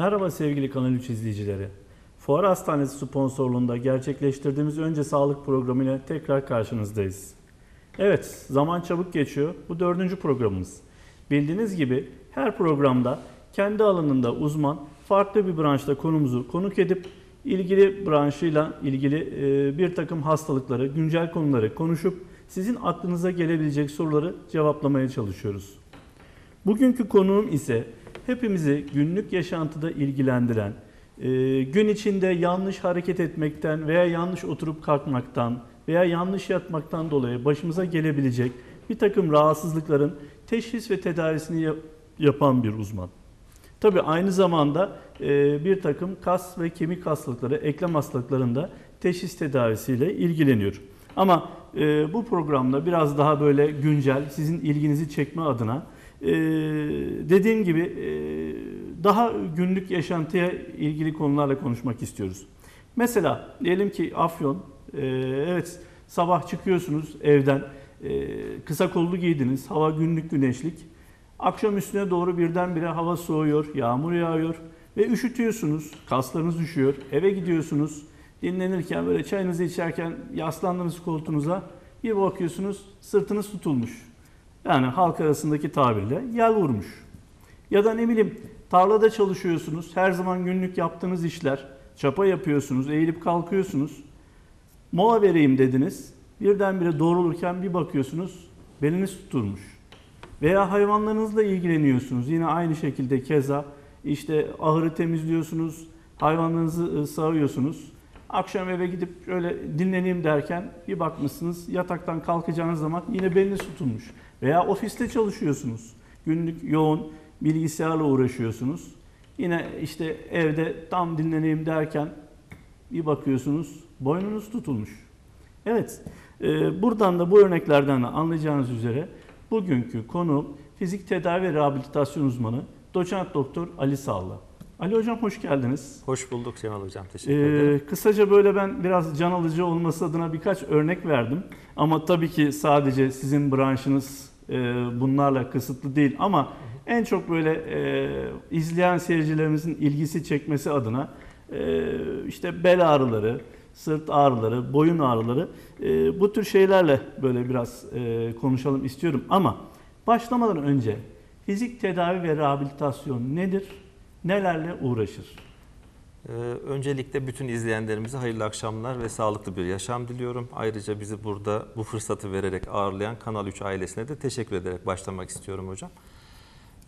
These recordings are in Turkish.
Merhaba sevgili Kanal 3 izleyicileri. Fuar Hastanesi sponsorluğunda gerçekleştirdiğimiz Önce Sağlık programı ile tekrar karşınızdayız. Evet, zaman çabuk geçiyor. Bu dördüncü programımız. Bildiğiniz gibi her programda kendi alanında uzman, farklı bir branşta konumuzu konuk edip ilgili branşıyla ilgili e, bir takım hastalıkları, güncel konuları konuşup sizin aklınıza gelebilecek soruları cevaplamaya çalışıyoruz. Bugünkü konuğum ise hepimizi günlük yaşantıda ilgilendiren, e, gün içinde yanlış hareket etmekten veya yanlış oturup kalkmaktan veya yanlış yatmaktan dolayı başımıza gelebilecek bir takım rahatsızlıkların teşhis ve tedavisini yap- yapan bir uzman. Tabii aynı zamanda e, bir takım kas ve kemik hastalıkları, eklem hastalıklarında teşhis tedavisiyle ilgileniyor. Ama e, bu programda biraz daha böyle güncel, sizin ilginizi çekme adına e, dediğim gibi e, daha günlük yaşantıya ilgili konularla konuşmak istiyoruz. Mesela diyelim ki Afyon, e, evet sabah çıkıyorsunuz evden, e, kısa kollu giydiniz, hava günlük güneşlik. Akşam üstüne doğru birdenbire hava soğuyor, yağmur yağıyor ve üşütüyorsunuz, kaslarınız üşüyor. Eve gidiyorsunuz, dinlenirken böyle çayınızı içerken yaslandığınız koltuğunuza bir bakıyorsunuz sırtınız tutulmuş. Yani halk arasındaki tabirle yel vurmuş. Ya da ne bileyim tarlada çalışıyorsunuz, her zaman günlük yaptığınız işler, çapa yapıyorsunuz, eğilip kalkıyorsunuz. Mola vereyim dediniz, birdenbire doğrulurken bir bakıyorsunuz beliniz tutulmuş. Veya hayvanlarınızla ilgileniyorsunuz. Yine aynı şekilde keza işte ahırı temizliyorsunuz, hayvanlarınızı ı, sağıyorsunuz. Akşam eve gidip şöyle dinleneyim derken bir bakmışsınız yataktan kalkacağınız zaman yine beliniz tutulmuş. Veya ofiste çalışıyorsunuz. Günlük yoğun bilgisayarla uğraşıyorsunuz. Yine işte evde tam dinleneyim derken bir bakıyorsunuz boynunuz tutulmuş. Evet, e, buradan da bu örneklerden de anlayacağınız üzere bugünkü konu fizik tedavi rehabilitasyon uzmanı doçent doktor Ali Sağlı. Ali hocam hoş geldiniz. Hoş bulduk Cemal Hocam. Teşekkür Ee, ederim. kısaca böyle ben biraz can alıcı olması adına birkaç örnek verdim. Ama tabii ki sadece sizin branşınız e, bunlarla kısıtlı değil. Ama en çok böyle e, izleyen seyircilerimizin ilgisi çekmesi adına e, işte bel ağrıları, sırt ağrıları, boyun ağrıları e, bu tür şeylerle böyle biraz e, konuşalım istiyorum. Ama başlamadan önce fizik tedavi ve rehabilitasyon nedir? Nelerle uğraşır? Ee, öncelikle bütün izleyenlerimize hayırlı akşamlar ve sağlıklı bir yaşam diliyorum. Ayrıca bizi burada bu fırsatı vererek ağırlayan Kanal 3 ailesine de teşekkür ederek başlamak istiyorum hocam.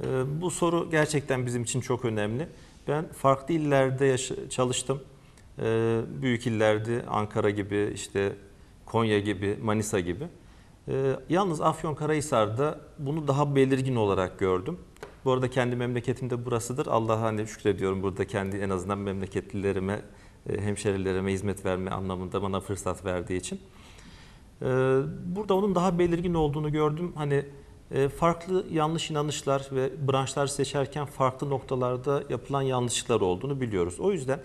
Ee, bu soru gerçekten bizim için çok önemli. Ben farklı illerde çalıştım. Ee, büyük illerde Ankara gibi, işte Konya gibi, Manisa gibi. Ee, yalnız Afyonkarahisar'da bunu daha belirgin olarak gördüm. Bu arada kendi memleketim de burasıdır. Allah'a hani şükrediyorum burada kendi en azından memleketlilerime, e, hemşerilerime hizmet verme anlamında bana fırsat verdiği için. Ee, Burada onun daha belirgin olduğunu gördüm. Hani e, farklı yanlış inanışlar ve branşlar seçerken farklı noktalarda yapılan yanlışlıklar olduğunu biliyoruz. O yüzden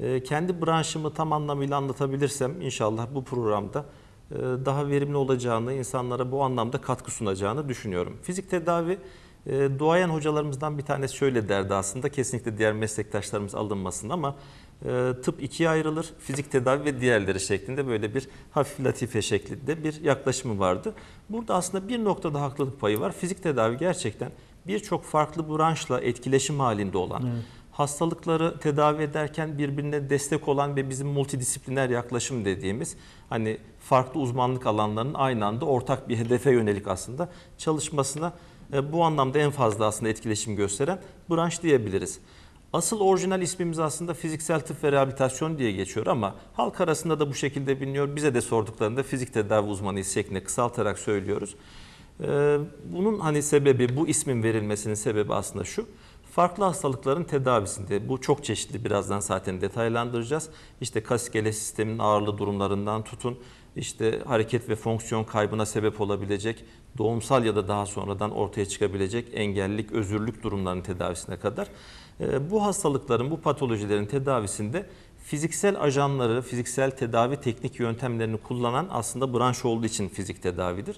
e, kendi branşımı tam anlamıyla anlatabilirsem inşallah bu programda e, daha verimli olacağını, insanlara bu anlamda katkı sunacağını düşünüyorum. Fizik tedavi e, duayen hocalarımızdan bir tanesi şöyle derdi aslında kesinlikle diğer meslektaşlarımız alınmasın ama e, tıp ikiye ayrılır. Fizik tedavi ve diğerleri şeklinde böyle bir hafif latife şeklinde bir yaklaşımı vardı. Burada aslında bir noktada haklılık payı var. Fizik tedavi gerçekten birçok farklı branşla etkileşim halinde olan, Evet. hastalıkları tedavi ederken birbirine destek olan ve bizim multidisipliner yaklaşım dediğimiz hani farklı uzmanlık alanlarının aynı anda ortak bir hedefe yönelik aslında çalışmasına bu anlamda en fazla aslında etkileşim gösteren branş diyebiliriz. Asıl orijinal ismimiz aslında fiziksel tıp ve rehabilitasyon diye geçiyor ama halk arasında da bu şekilde biliniyor. Bize de sorduklarında fizik tedavi uzmanıyız şeklinde kısaltarak söylüyoruz. Ee, Bunun hani sebebi, bu ismin verilmesinin sebebi aslında şu. Farklı hastalıkların tedavisinde, bu çok çeşitli birazdan zaten detaylandıracağız. İşte kas iskelet sisteminin ağırlığı durumlarından tutun, işte hareket ve fonksiyon kaybına sebep olabilecek, doğumsal ya da daha sonradan ortaya çıkabilecek engellilik, özürlük durumlarının tedavisine kadar. Ee, Bu hastalıkların, bu patolojilerin tedavisinde fiziksel ajanları, fiziksel tedavi teknik yöntemlerini kullanan aslında branş olduğu için fizik tedavidir.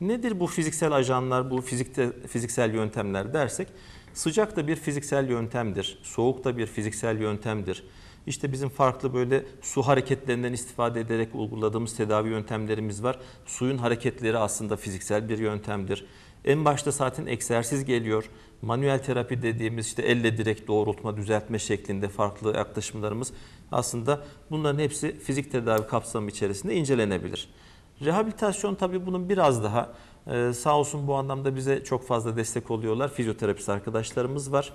Nedir bu fiziksel ajanlar, bu fizikte, fiziksel yöntemler dersek, Sıcak da bir fiziksel yöntemdir. Soğuk da bir fiziksel yöntemdir. İşte bizim farklı böyle su hareketlerinden istifade ederek uyguladığımız tedavi yöntemlerimiz var. Suyun hareketleri aslında fiziksel bir yöntemdir. En başta zaten egzersiz geliyor. Manuel terapi dediğimiz işte elle direkt doğrultma, düzeltme şeklinde farklı yaklaşımlarımız aslında bunların hepsi fizik tedavi kapsamı içerisinde incelenebilir. Rehabilitasyon tabii bunun biraz daha e, sağ olsun bu anlamda bize çok fazla destek oluyorlar. Fizyoterapist arkadaşlarımız var.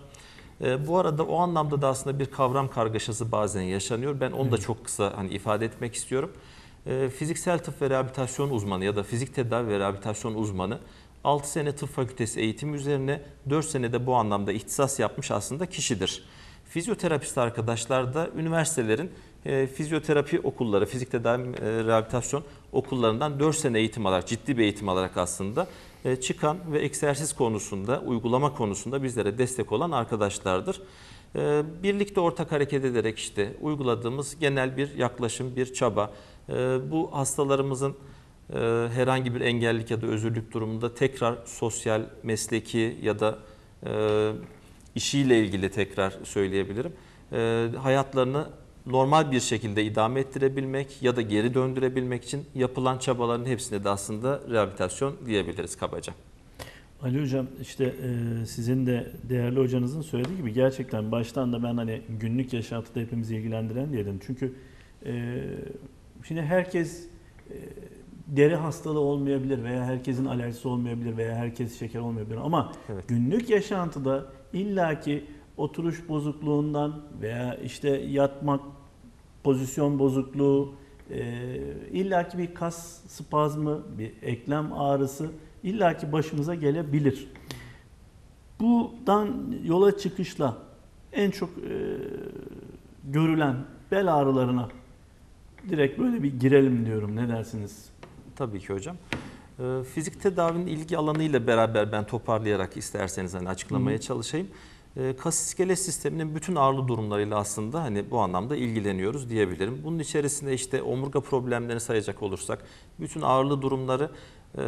E, bu arada o anlamda da aslında bir kavram kargaşası bazen yaşanıyor. Ben onu da çok kısa hani ifade etmek istiyorum. E, fiziksel tıp ve rehabilitasyon uzmanı ya da fizik tedavi ve rehabilitasyon uzmanı 6 sene tıp fakültesi eğitim üzerine 4 sene de bu anlamda ihtisas yapmış aslında kişidir. Fizyoterapist arkadaşlar da üniversitelerin e, fizyoterapi okulları, fizik tedavi e, rehabilitasyon okullarından 4 sene eğitim alarak, ciddi bir eğitim alarak aslında çıkan ve egzersiz konusunda, uygulama konusunda bizlere destek olan arkadaşlardır. E, birlikte ortak hareket ederek işte uyguladığımız genel bir yaklaşım, bir çaba. E, bu hastalarımızın e, herhangi bir engellilik ya da özürlük durumunda tekrar sosyal, mesleki ya da e, işiyle ilgili tekrar söyleyebilirim. E, hayatlarını normal bir şekilde idame ettirebilmek ya da geri döndürebilmek için yapılan çabaların hepsine de aslında rehabilitasyon diyebiliriz kabaca. Ali Hocam işte e, sizin de değerli hocanızın söylediği gibi gerçekten baştan da ben hani günlük yaşantıda hepimizi ilgilendiren diyelim. Çünkü e, şimdi herkes e, deri hastalığı olmayabilir veya herkesin alerjisi olmayabilir veya herkes şeker olmayabilir ama Evet. günlük yaşantıda illaki oturuş bozukluğundan veya işte yatmak pozisyon bozukluğu e, illaki bir kas spazmı, bir eklem ağrısı illaki başımıza gelebilir. Buradan yola çıkışla en çok e, görülen bel ağrılarına direkt böyle bir girelim diyorum. Ne dersiniz? Tabii ki hocam. Ee, Fizik tedavinin ilgi alanıyla beraber ben toparlayarak isterseniz hani açıklamaya Hı. çalışayım. Ee, Kas iskelet sisteminin bütün ağırlı durumlarıyla aslında hani bu anlamda ilgileniyoruz diyebilirim. Bunun içerisinde işte omurga problemlerini sayacak olursak bütün ağırlı durumları e,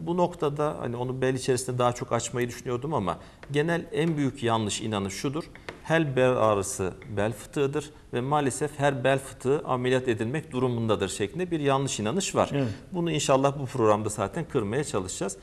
bu noktada hani onu bel içerisinde daha çok açmayı düşünüyordum ama genel en büyük yanlış inanış şudur. Her bel ağrısı bel fıtığıdır ve maalesef her bel fıtığı ameliyat edilmek durumundadır şeklinde bir yanlış inanış var. Evet. Bunu inşallah bu programda zaten kırmaya çalışacağız.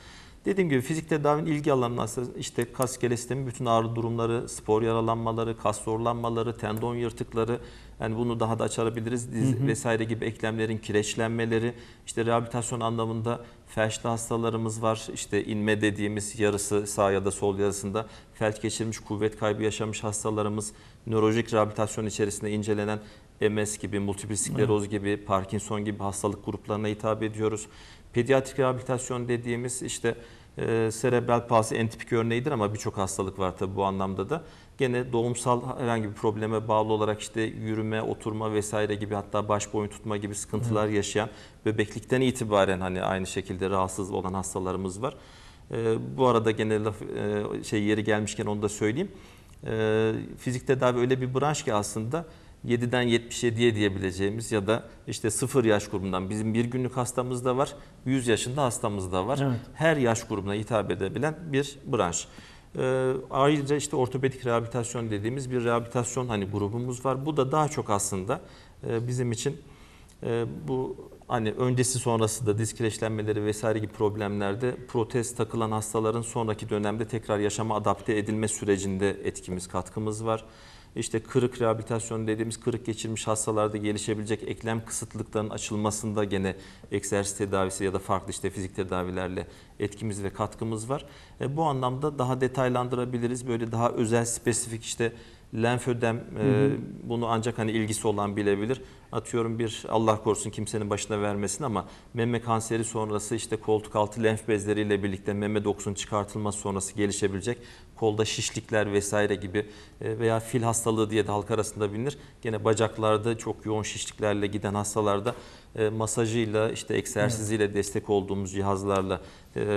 Dediğim gibi fizik tedavinin ilgi alanı aslında işte kas iskelet sistemi bütün ağrı durumları, spor yaralanmaları, kas zorlanmaları, tendon yırtıkları yani bunu daha da açabiliriz. Diz Hı hı. vesaire gibi eklemlerin kireçlenmeleri, işte rehabilitasyon anlamında felçli hastalarımız var. İşte inme dediğimiz yarısı sağ ya da sol yarısında felç geçirmiş, kuvvet kaybı yaşamış hastalarımız, nörolojik rehabilitasyon içerisinde incelenen MS gibi, multiple skleroz gibi, Parkinson gibi hastalık gruplarına hitap ediyoruz. Pediatrik rehabilitasyon dediğimiz işte e, serebral palsi en tipik örneğidir ama birçok hastalık var tabii bu anlamda da. Gene doğumsal herhangi bir probleme bağlı olarak işte yürüme, oturma vesaire gibi hatta baş boyun tutma gibi sıkıntılar yaşayan bebeklikten itibaren hani aynı şekilde rahatsız olan hastalarımız var. E, bu arada gene laf, e, şey yeri gelmişken onu da söyleyeyim. E, fizik tedavi öyle bir branş ki aslında 7'den 77'ye diyebileceğimiz ya da işte 0 yaş grubundan bizim bir günlük hastamız da var, 100 yaşında hastamız da var. Evet. Her yaş grubuna hitap edebilen bir branş. Ee, ayrıca işte ortopedik rehabilitasyon dediğimiz bir rehabilitasyon hani grubumuz var. Bu da daha çok aslında e, bizim için e, bu hani öncesi sonrası da diz kireçlenmeleri vesaire gibi problemlerde protez takılan hastaların sonraki dönemde tekrar yaşama adapte edilme sürecinde etkimiz, katkımız var. İşte kırık rehabilitasyon dediğimiz kırık geçirmiş hastalarda gelişebilecek eklem kısıtlıklarının açılmasında gene egzersiz tedavisi ya da farklı işte fizik tedavilerle etkimiz ve katkımız var. E, bu anlamda daha detaylandırabiliriz. Böyle daha özel spesifik işte lenfödem e, bunu ancak hani ilgisi olan bilebilir. Atıyorum bir Allah korusun kimsenin başına vermesin ama meme kanseri sonrası işte koltuk altı lenf bezleriyle birlikte meme dokusunun çıkartılması sonrası gelişebilecek kolda şişlikler vesaire gibi e, veya fil hastalığı diye de halk arasında bilinir. Gene bacaklarda çok yoğun şişliklerle giden hastalarda e, masajıyla işte egzersiziyle destek olduğumuz cihazlarla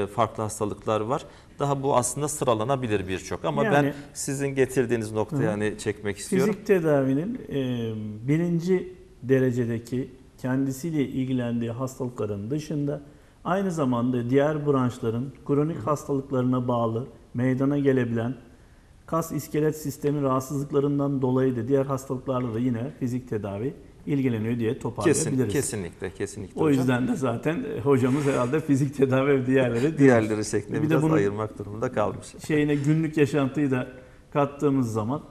farklı hastalıklar var. Daha bu aslında sıralanabilir birçok ama Yani- ben sizin getirdiğiniz noktayı Hı. hani çekmek istiyorum. Fizik tedavinin e, birinci derecedeki kendisiyle ilgilendiği hastalıkların dışında aynı zamanda diğer branşların kronik hastalıklarına bağlı meydana gelebilen kas iskelet sistemi rahatsızlıklarından dolayı da diğer hastalıklarla da yine fizik tedavi ilgileniyor diye Kesin, toparlayabiliriz. kesinlikle, kesinlikle O hocam. yüzden de zaten e, hocamız herhalde fizik tedavi ve diğerleri diğerleri şeklinde Bir de biraz bunu- ayırmak durumunda kalmış. şeyine günlük yaşantıyı da kattığımız zaman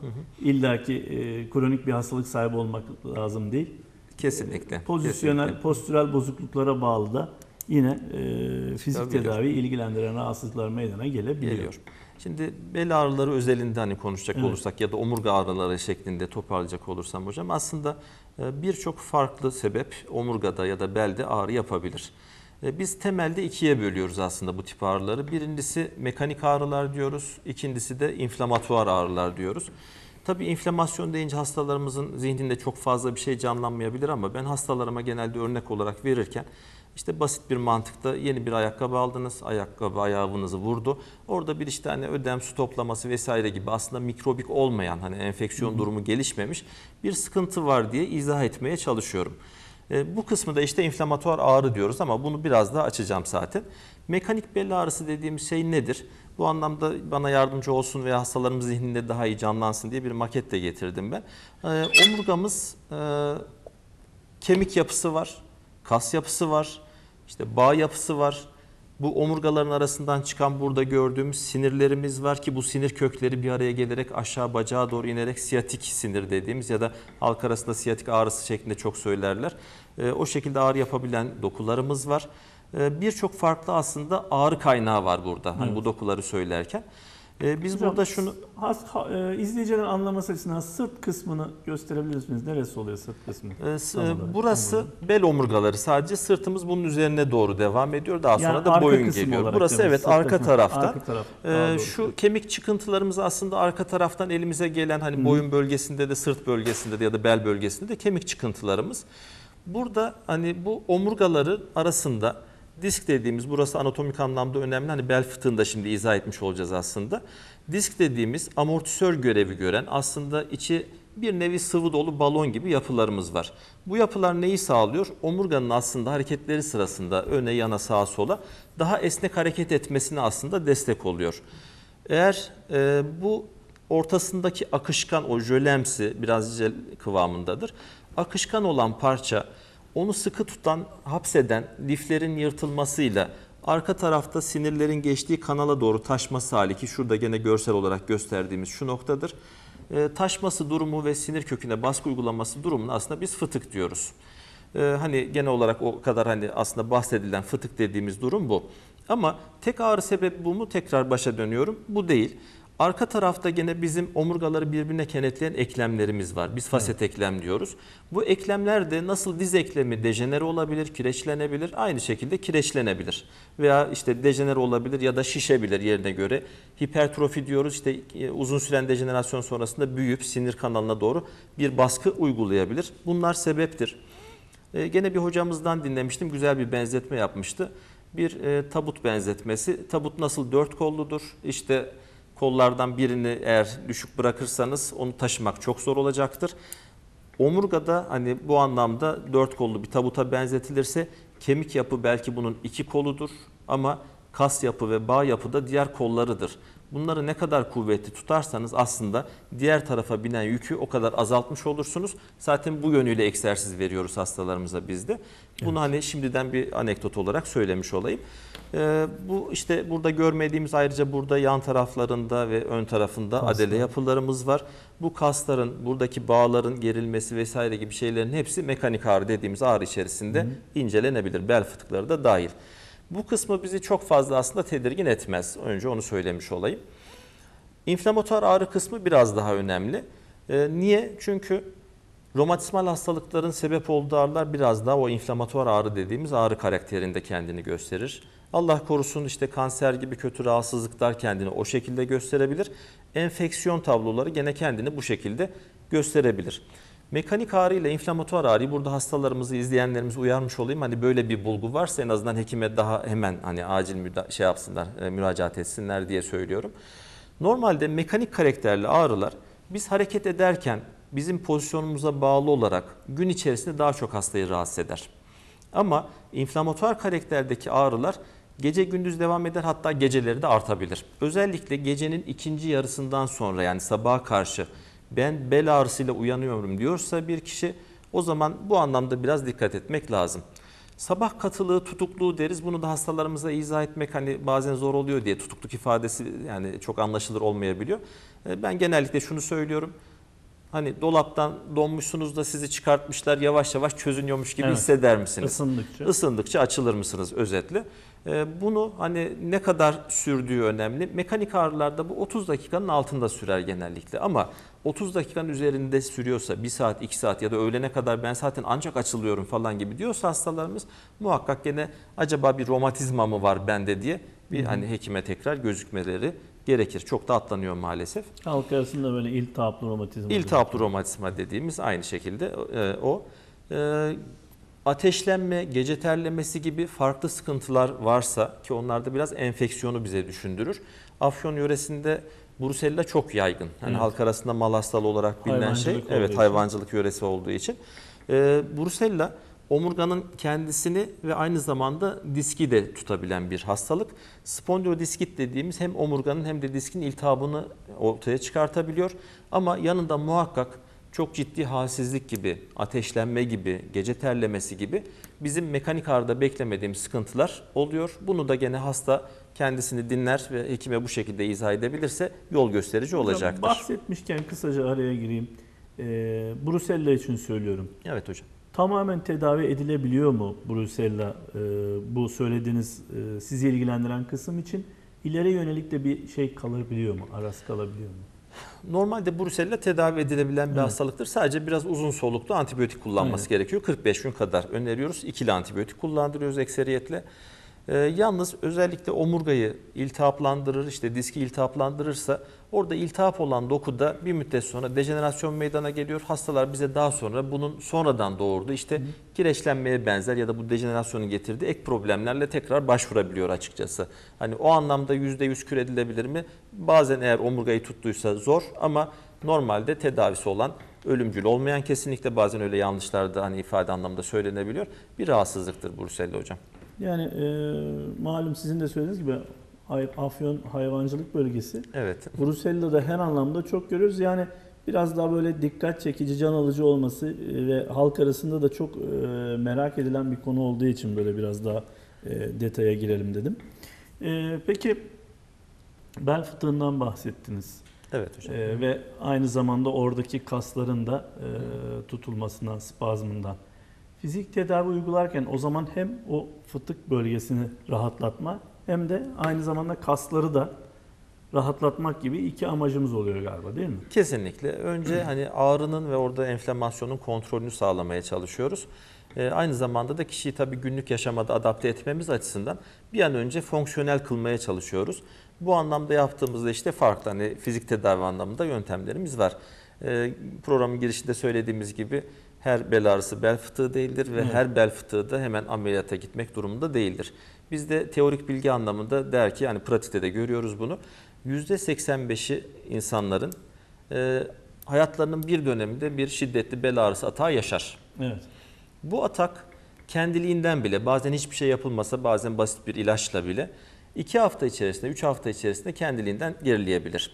illaki e, kronik bir hastalık sahibi olmak lazım değil. Kesinlikle. Pozisyonel, kesinlikle. postürel bozukluklara bağlı da yine e, fizik tedavi ilgilendiren rahatsızlıklar meydana gelebiliyor. geliyor. Şimdi bel ağrıları özelinde hani konuşacak Evet. olursak ya da omurga ağrıları şeklinde toparlayacak olursam hocam aslında birçok farklı sebep omurgada ya da belde ağrı yapabilir. E, Biz temelde ikiye bölüyoruz aslında bu tip ağrıları. Birincisi mekanik ağrılar diyoruz, ikincisi de inflamatuar ağrılar diyoruz. Tabii inflamasyon deyince hastalarımızın zihninde çok fazla bir şey canlanmayabilir ama ben hastalarıma genelde örnek olarak verirken işte basit bir mantıkta yeni bir ayakkabı aldınız, ayakkabı ayağınızı vurdu. Orada bir işte hani ödem, su toplaması vesaire gibi aslında mikrobik olmayan hani enfeksiyon durumu gelişmemiş bir sıkıntı var diye izah etmeye çalışıyorum. E, bu kısmı da işte inflamatuar ağrı diyoruz ama bunu biraz daha açacağım zaten. Mekanik bel ağrısı dediğimiz şey nedir? Bu anlamda bana yardımcı olsun veya hastalarımız zihninde daha iyi canlansın diye bir maket de getirdim ben. E, omurgamız e, kemik yapısı var, kas yapısı var, işte bağ yapısı var. Bu omurgaların arasından çıkan burada gördüğümüz sinirlerimiz var ki bu sinir kökleri bir araya gelerek aşağı bacağa doğru inerek siyatik sinir dediğimiz ya da halk arasında siyatik ağrısı şeklinde çok söylerler. Ee, o şekilde ağrı yapabilen dokularımız var. Ee, Birçok farklı aslında ağrı kaynağı var burada. Hani Evet. bu dokuları söylerken. Ee, Biz Hocam, burada şunu has, ha, e, izleyicilerin anlaması açısından sırt kısmını gösterebilir misiniz? Neresi oluyor sırt kısmı? Ee, s- olarak, Burası tam bel omurgaları sadece sırtımız bunun üzerine doğru devam ediyor. Daha sonra Yani da arka boyun geliyor. Burası evet Sırt arka tarafta. Arka taraf. Doğru. şu kemik çıkıntılarımız aslında arka taraftan elimize gelen hani boyun bölgesinde de sırt bölgesinde de ya da bel bölgesinde de kemik çıkıntılarımız. Burada hani bu omurgaları arasında disk dediğimiz burası anatomik anlamda önemli. Hani bel fıtığında şimdi izah etmiş olacağız aslında. Disk dediğimiz amortisör görevi gören aslında içi bir nevi sıvı dolu balon gibi yapılarımız var. Bu yapılar neyi sağlıyor? Omurganın aslında hareketleri sırasında öne yana sağa sola daha esnek hareket etmesine aslında destek oluyor. Eğer e, bu ortasındaki akışkan o jölemsi biraz jel kıvamındadır. Akışkan olan parça onu sıkı tutan, hapseden liflerin yırtılmasıyla arka tarafta sinirlerin geçtiği kanala doğru taşması hali ki şurada gene görsel olarak gösterdiğimiz şu noktadır. E, taşması durumu ve sinir köküne baskı uygulaması durumunu aslında biz fıtık diyoruz. Ee, hani genel olarak o kadar hani aslında bahsedilen fıtık dediğimiz durum bu. Ama tek ağrı sebebi bu mu? Tekrar başa dönüyorum. Bu değil. Arka tarafta gene bizim omurgaları birbirine kenetleyen eklemlerimiz var. Biz faset eklem diyoruz. Bu eklemler de nasıl diz eklemi dejenere olabilir, kireçlenebilir, aynı şekilde kireçlenebilir. Veya işte dejenere olabilir ya da şişebilir yerine göre. Hipertrofi diyoruz işte e, uzun süren dejenerasyon sonrasında büyüyüp sinir kanalına doğru bir baskı uygulayabilir. Bunlar sebeptir. E, gene bir hocamızdan dinlemiştim. Güzel bir benzetme yapmıştı. Bir e, tabut benzetmesi. Tabut nasıl dört kolludur? İşte kollardan birini eğer düşük bırakırsanız onu taşımak çok zor olacaktır. Omurgada hani bu anlamda dört kollu bir tabuta benzetilirse kemik yapı belki bunun iki koludur ama kas yapı ve bağ yapı da diğer kollarıdır. Bunları ne kadar kuvvetli tutarsanız aslında diğer tarafa binen yükü o kadar azaltmış olursunuz. Zaten bu yönüyle egzersiz veriyoruz hastalarımıza bizde. Bunu hani şimdiden bir anekdot olarak söylemiş olayım. Ee, bu işte burada görmediğimiz ayrıca burada yan taraflarında ve ön tarafında Kaslar. adele yapılarımız var. Bu kasların, buradaki bağların gerilmesi vesaire gibi şeylerin hepsi mekanik ağrı dediğimiz ağrı içerisinde incelenebilir. Bel fıtıkları da dahil. Bu kısmı bizi çok fazla aslında tedirgin etmez. Önce onu söylemiş olayım. İnflamatuar ağrı kısmı biraz daha önemli. Ee, niye? Çünkü romatizmal hastalıkların sebep olduğu ağrılar biraz daha o inflamatuar ağrı dediğimiz ağrı karakterinde kendini gösterir. Allah korusun işte kanser gibi kötü rahatsızlıklar kendini o şekilde gösterebilir. Enfeksiyon tabloları gene kendini bu şekilde gösterebilir. Mekanik ağrı ile inflamatuar ağrıyı burada hastalarımızı, izleyenlerimizi uyarmış olayım. Hani böyle bir bulgu varsa en azından hekime daha hemen hani acil müda- şey yapsınlar, e, müracaat etsinler diye söylüyorum. Normalde mekanik karakterli ağrılar biz hareket ederken bizim pozisyonumuza bağlı olarak gün içerisinde daha çok hastayı rahatsız eder. Ama inflamatuar karakterdeki ağrılar Gece gündüz devam eder hatta geceleri de artabilir. Özellikle gecenin ikinci yarısından sonra yani sabaha karşı ben bel ağrısıyla uyanıyorum diyorsa bir kişi o zaman bu anlamda biraz dikkat etmek lazım. Sabah katılığı, tutukluğu deriz. Bunu da hastalarımıza izah etmek hani bazen zor oluyor diye tutukluk ifadesi yani çok anlaşılır olmayabiliyor. E, Ben genellikle şunu söylüyorum. Hani dolaptan donmuşsunuz da sizi çıkartmışlar yavaş yavaş çözünüyormuş gibi Evet. hisseder misiniz? Isındıkça. Isındıkça açılır mısınız özetle? Ee, Bunu hani ne kadar sürdüğü önemli. Mekanik ağrılarda bu 30 dakikanın altında sürer genellikle ama 30 dakikanın üzerinde sürüyorsa 1 saat 2 saat ya da öğlene kadar ben zaten ancak açılıyorum falan gibi diyorsa hastalarımız muhakkak gene acaba bir romatizma mı var bende diye bir hani hekime tekrar gözükmeleri gerekir. Çok da atlanıyor maalesef. Halk arasında böyle iltihaplı romatizma. İltihaplı romatizma dediğimiz aynı şekilde e, o. E, ateşlenme, gece terlemesi gibi farklı sıkıntılar varsa ki onlarda biraz enfeksiyonu bize düşündürür. Afyon yöresinde Brusella çok yaygın. Hani Evet. halk arasında mal hastalığı olarak bilinen şey. Evet, hayvancılık yöresi olduğu için. E, Brusella omurganın kendisini ve aynı zamanda diski de tutabilen bir hastalık. Spondilodiskit dediğimiz hem omurganın hem de diskin iltihabını ortaya çıkartabiliyor. Ama yanında muhakkak çok ciddi halsizlik gibi, ateşlenme gibi, gece terlemesi gibi bizim mekanik ağrıda beklemediğimiz sıkıntılar oluyor. Bunu da gene hasta kendisini dinler ve hekime bu şekilde izah edebilirse yol gösterici olacaktır. Bahsetmişken kısaca araya gireyim. Ee, Brusella için söylüyorum. Evet hocam. Tamamen tedavi edilebiliyor mu Brusella e, bu söylediğiniz e, sizi ilgilendiren kısım için? İleri yönelik de bir şey kalabiliyor mu? Aras kalabiliyor mu? Normalde Brusella tedavi edilebilen bir Evet. hastalıktır. Sadece biraz uzun soluklu antibiyotik kullanması Evet. gerekiyor. 45 gün kadar öneriyoruz. İkili antibiyotik kullandırıyoruz ekseriyetle. Ee, yalnız özellikle omurgayı iltihaplandırır, işte diski iltihaplandırırsa orada iltihap olan dokuda bir müddet sonra dejenerasyon meydana geliyor. Hastalar bize daha sonra bunun sonradan doğurduğu işte kireçlenmeye benzer ya da bu dejenerasyonun getirdiği ek problemlerle tekrar başvurabiliyor açıkçası. Hani o anlamda %100 kür edilebilir mi? Bazen eğer omurgayı tuttuysa zor ama normalde tedavisi olan ölümcül olmayan kesinlikle bazen öyle yanlışlar da hani ifade anlamında söylenebiliyor. Bir rahatsızlıktır Brusella hocam. Yani e, malum sizin de söylediğiniz gibi Afyon hayvancılık bölgesi. Evet. Brusella'da her anlamda çok görüyoruz. Yani biraz daha böyle dikkat çekici, can alıcı olması e, ve halk arasında da çok e, merak edilen bir konu olduğu için böyle biraz daha e, detaya girelim dedim. Peki bel fıtığından bahsettiniz Evet hocam. Ve aynı zamanda oradaki kasların da tutulmasından, spazmından. Fizik tedavi uygularken o zaman hem o fıtık bölgesini rahatlatma hem de aynı zamanda kasları da rahatlatmak gibi iki amacımız oluyor galiba değil mi? Kesinlikle. Önce hani ağrının ve orada enflamasyonun kontrolünü sağlamaya çalışıyoruz. Ee, aynı zamanda da kişiyi tabii günlük yaşamada adapte etmemiz açısından bir an önce fonksiyonel kılmaya çalışıyoruz. Bu anlamda yaptığımızda işte farklı hani fizik tedavi anlamında yöntemlerimiz var. Ee, programın girişinde söylediğimiz gibi her bel ağrısı bel fıtığı değildir ve Evet. her bel fıtığı da hemen ameliyata gitmek durumunda değildir. Biz de teorik bilgi anlamında der ki yani pratikte de görüyoruz bunu. %85'i insanların e, hayatlarının bir döneminde bir şiddetli bel ağrısı atağı yaşar. Evet. Bu atak kendiliğinden bile bazen hiçbir şey yapılmasa bazen basit bir ilaçla bile 2 hafta içerisinde 3 hafta içerisinde kendiliğinden gerileyebilir.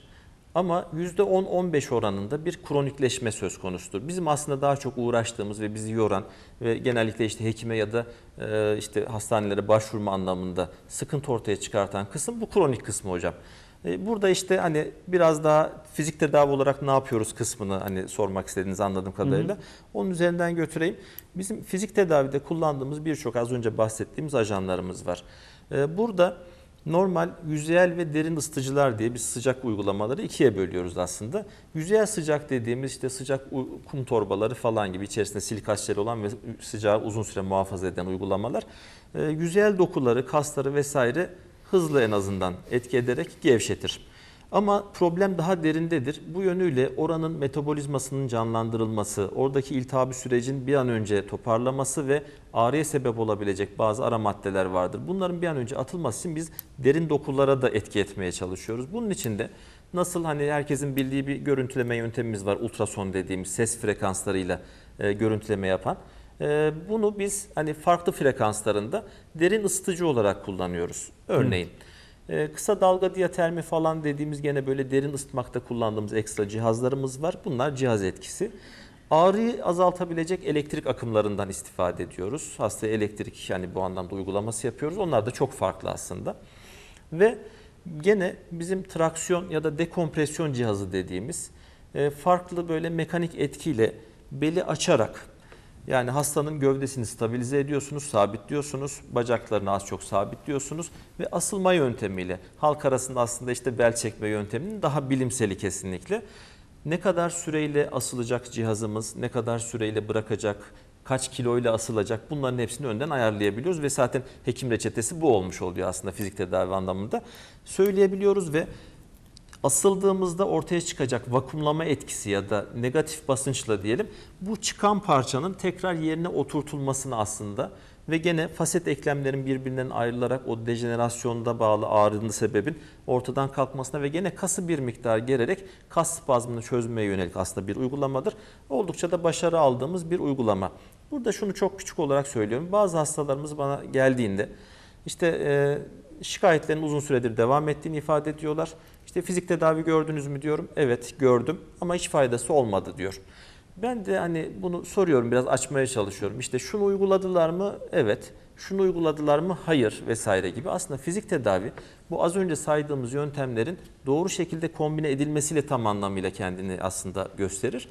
Ama %10-15 oranında bir kronikleşme söz konusudur. Bizim aslında daha çok uğraştığımız ve bizi yoran ve genellikle işte hekime ya da e, işte hastanelere başvurma anlamında sıkıntı ortaya çıkartan kısım bu kronik kısmı hocam. E, Burada işte hani biraz daha fizik tedavi olarak ne yapıyoruz kısmını hani sormak istediğinizi anladığım kadarıyla. Onun üzerinden götüreyim. Bizim fizik tedavide kullandığımız birçok az önce bahsettiğimiz ajanlarımız var. E, Burada normal yüzeyel ve derin ısıtıcılar diye biz sıcak uygulamaları ikiye bölüyoruz aslında. Yüzeyel sıcak dediğimiz işte sıcak kum torbaları falan gibi içerisinde silikaçları olan ve sıcağı uzun süre muhafaza eden uygulamalar. E, Yüzeyel dokuları, kasları vesaire hızlı en azından etki ederek gevşetir. Ama problem daha derindedir. Bu yönüyle oranın metabolizmasının canlandırılması, oradaki iltihabi sürecin bir an önce toparlaması ve ağrıya sebep olabilecek bazı ara maddeler vardır. Bunların bir an önce atılması için biz derin dokulara da etki etmeye çalışıyoruz. Bunun için de nasıl hani herkesin bildiği bir görüntüleme yöntemimiz var ultrason dediğimiz ses frekanslarıyla e, görüntüleme yapan. Ee, bunu biz hani farklı frekanslarında derin ısıtıcı olarak kullanıyoruz. Örneğin e, kısa dalga diyatermi falan dediğimiz gene böyle derin ısıtmakta kullandığımız ekstra cihazlarımız var. Bunlar cihaz etkisi. Ağrıyı azaltabilecek elektrik akımlarından istifade ediyoruz. Hastaya elektrik yani bu anlamda uygulaması yapıyoruz. Onlar da çok farklı aslında. Ve gene bizim traksiyon ya da dekompresyon cihazı dediğimiz e, farklı böyle mekanik etkiyle beli açarak yani hastanın gövdesini stabilize ediyorsunuz, sabitliyorsunuz, bacaklarını az çok sabitliyorsunuz ve asılma yöntemiyle halk arasında aslında işte bel çekme yönteminin daha bilimseli kesinlikle. Ne kadar süreyle asılacak cihazımız, ne kadar süreyle bırakacak, kaç kiloyla asılacak bunların hepsini önden ayarlayabiliyoruz ve zaten hekim reçetesi bu olmuş oluyor aslında fizik tedavi anlamında. Söyleyebiliyoruz ve asıldığımızda ortaya çıkacak vakumlama etkisi ya da negatif basınçla diyelim bu çıkan parçanın tekrar yerine oturtulmasını aslında ve gene faset eklemlerin birbirinden ayrılarak o dejenerasyonda bağlı ağrının sebebin ortadan kalkmasına ve gene kası bir miktar gererek kas spazmını çözmeye yönelik aslında bir uygulamadır. Oldukça da başarı aldığımız bir uygulama. Burada şunu çok küçük olarak söylüyorum. Bazı hastalarımız bana geldiğinde işte e, şikayetlerin uzun süredir devam ettiğini ifade ediyorlar. İşte fizik tedavi gördünüz mü diyorum. Evet gördüm ama hiç faydası olmadı diyor. Ben de hani bunu soruyorum biraz açmaya çalışıyorum. İşte şunu uyguladılar mı? Evet. Şunu uyguladılar mı? Hayır vesaire gibi. Aslında fizik tedavi bu az önce saydığımız yöntemlerin doğru şekilde kombine edilmesiyle tam anlamıyla kendini aslında gösterir.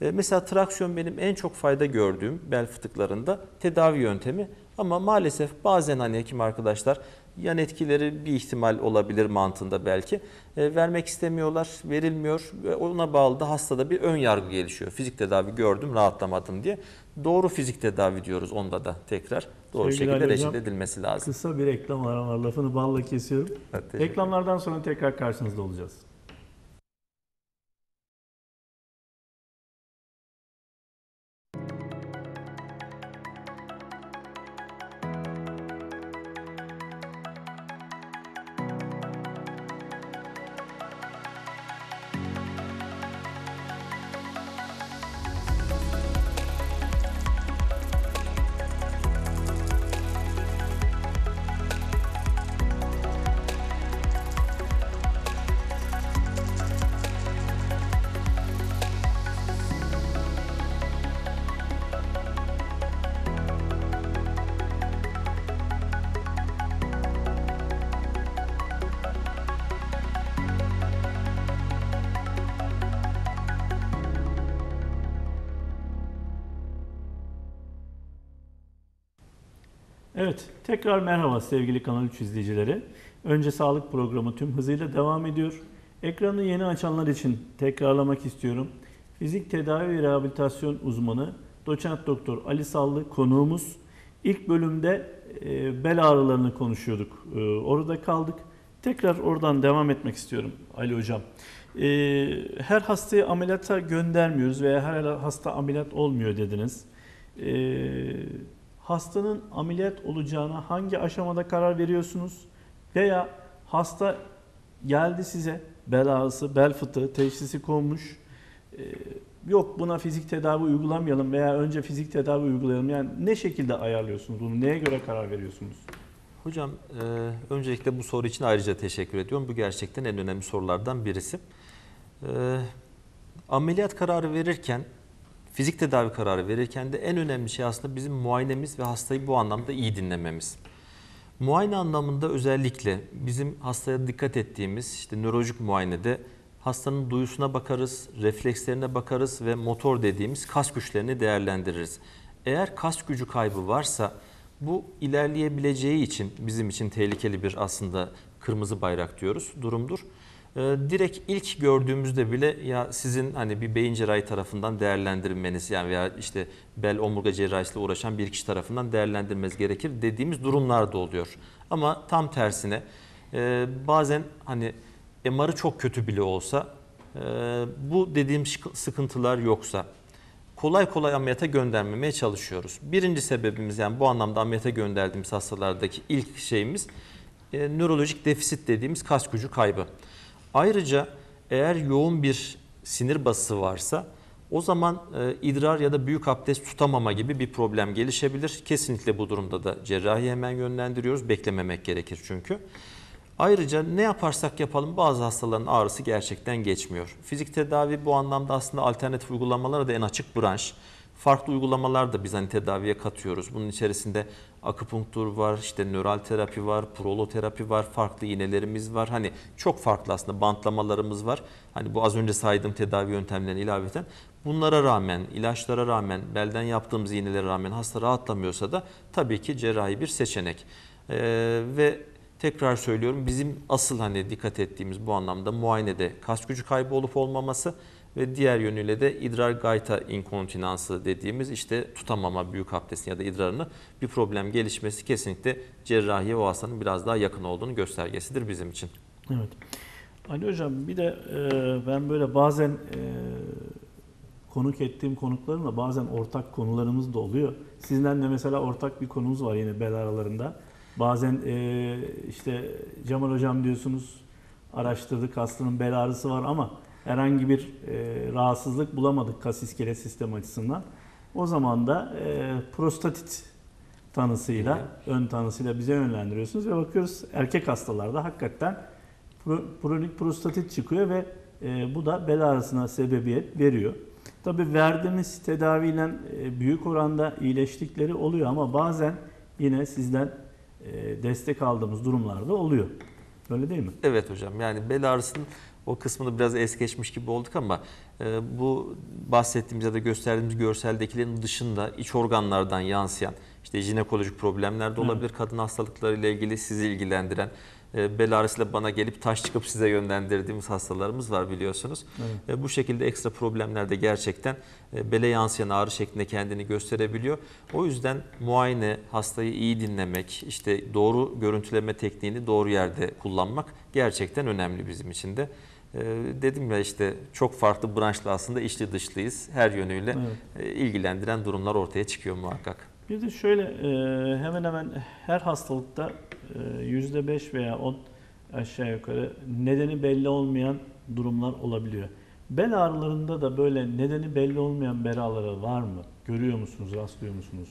E, Mesela traksiyon benim en çok fayda gördüğüm bel fıtıklarında tedavi yöntemi ama maalesef bazen hani hekim arkadaşlar yan etkileri bir ihtimal olabilir mantığında belki E, vermek istemiyorlar, verilmiyor ve ona bağlı da hastada bir ön yargı gelişiyor. Fizik tedavi gördüm, rahatlamadım diye. Doğru fizik tedavi diyoruz onda da tekrar. Doğru Sevgili şekilde reçete edilmesi lazım. Kısa bir reklam ara var. Lafını balla kesiyorum. Evet, Reklamlardan sonra tekrar karşınızda olacağız. Tekrar merhaba sevgili Kanal 3 izleyicileri. Önce sağlık programı tüm hızıyla devam ediyor. Ekranı yeni açanlar için tekrarlamak istiyorum. Fizik tedavi ve rehabilitasyon uzmanı doçent doktor Ali Sallı konuğumuz. İlk bölümde e, bel ağrılarını konuşuyorduk. E, orada kaldık. Tekrar oradan devam etmek istiyorum Ali Hocam. E, her hastayı ameliyata göndermiyoruz veya her hasta ameliyat olmuyor dediniz. E, hastanın ameliyat olacağına hangi aşamada karar veriyorsunuz? Veya hasta geldi size bel ağrısı, bel fıtığı teşhisi konmuş. Ee, yok buna fizik tedavi uygulamayalım veya önce fizik tedavi uygulayalım. Yani ne şekilde ayarlıyorsunuz bunu? Neye göre karar veriyorsunuz? Hocam e, öncelikle bu soru için ayrıca teşekkür ediyorum. Bu gerçekten en önemli sorulardan birisi. E, ameliyat kararı verirken, fizik tedavi kararı verirken de en önemli şey aslında bizim muayenemiz ve hastayı bu anlamda iyi dinlememiz. Muayene anlamında özellikle bizim hastaya dikkat ettiğimiz işte nörolojik muayenede hastanın duyusuna bakarız, reflekslerine bakarız ve motor dediğimiz kas güçlerini değerlendiririz. Eğer kas gücü kaybı varsa bu ilerleyebileceği için bizim için tehlikeli bir aslında kırmızı bayrak diyoruz durumdur. Ee, direkt ilk gördüğümüzde bile ya sizin hani bir beyin cerrahi tarafından değerlendirilmeniz yani veya işte bel omurga cerrahisiyle uğraşan bir kişi tarafından değerlendirmeniz gerekir dediğimiz durumlar da oluyor. Ama tam tersine e, bazen hani MR'ı çok kötü bile olsa e, bu dediğim sıkıntılar yoksa kolay kolay ameliyata göndermemeye çalışıyoruz. Birinci sebebimiz yani bu anlamda ameliyata gönderdiğimiz hastalardaki ilk şeyimiz e, nörolojik defisit dediğimiz kas gücü kaybı. Ayrıca eğer yoğun bir sinir basısı varsa O zaman e, idrar ya da büyük abdest tutamama gibi bir problem gelişebilir. Kesinlikle bu durumda da cerrahi hemen yönlendiriyoruz. Beklememek gerekir çünkü. Ayrıca ne yaparsak yapalım bazı hastaların ağrısı gerçekten geçmiyor. Fizik tedavi bu anlamda aslında alternatif uygulamalara da en açık branş. Farklı uygulamalar da biz hani tedaviye katıyoruz. Bunun içerisinde akupunktur var, işte nöral terapi var, proloterapi var, farklı iğnelerimiz var. Hani çok farklı aslında bantlamalarımız var. Hani bu az önce saydığım tedavi yöntemlerine ilaveten bunlara rağmen, ilaçlara rağmen, belden yaptığımız iğnelere rağmen hasta rahatlamıyorsa da tabii ki cerrahi bir seçenek. Ee, ve tekrar söylüyorum bizim asıl hani dikkat ettiğimiz bu anlamda muayenede kas gücü kaybı olup olmaması ve diğer yönüyle de idrar gayta inkontinansı dediğimiz işte tutamama büyük abdestin ya da idrarını bir problem gelişmesi kesinlikle cerrahiye o hastanın biraz daha yakın olduğunu göstergesidir bizim için. Evet. Ali Hocam bir de e, ben böyle bazen e, konuk ettiğim konuklarımla bazen ortak konularımız da oluyor. Sizinle mesela ortak bir konumuz var yine bel aralarında. Bazen e, işte Cemal Hocam diyorsunuz araştırdık hastanın bel ağrısı var ama herhangi bir e, rahatsızlık bulamadık kas iskelet sistemi açısından. O zaman da e, prostatit tanısıyla, ön tanısıyla bize yönlendiriyorsunuz ve bakıyoruz erkek hastalarda hakikaten kronik prostatit çıkıyor ve e, bu da bel ağrısına sebebiyet veriyor. Tabii verdiğimiz tedaviyle e, büyük oranda iyileştikleri oluyor ama bazen yine sizden e, destek aldığımız durumlarda oluyor. Öyle değil mi? Evet hocam yani bel ağrısının o kısmını biraz es geçmiş gibi olduk ama e, bu bahsettiğimiz ya da gösterdiğimiz görseldekilerin dışında iç organlardan yansıyan işte jinekolojik problemler de olabilir. Kadın hastalıklarıyla ilgili sizi ilgilendiren e, bel ağrısıyla bana gelip taş çıkıp size yönlendirdiğimiz hastalarımız var biliyorsunuz. Evet. E, bu şekilde ekstra problemler de gerçekten e, bele yansıyan ağrı şeklinde kendini gösterebiliyor. O yüzden muayene, hastayı iyi dinlemek, işte doğru görüntüleme tekniğini doğru yerde kullanmak gerçekten önemli bizim için de. E, dedim ya işte çok farklı branşlı aslında içli dışlıyız. Her yönüyle Evet. e, ilgilendiren durumlar ortaya çıkıyor muhakkak. Bir de şöyle e, hemen hemen her hastalıkta e, yüzde beş veya 10 aşağı yukarı nedeni belli olmayan durumlar olabiliyor. Bel ağrılarında da böyle nedeni belli olmayan bel ağrıları var mı? Görüyor musunuz, rastlıyor musunuz?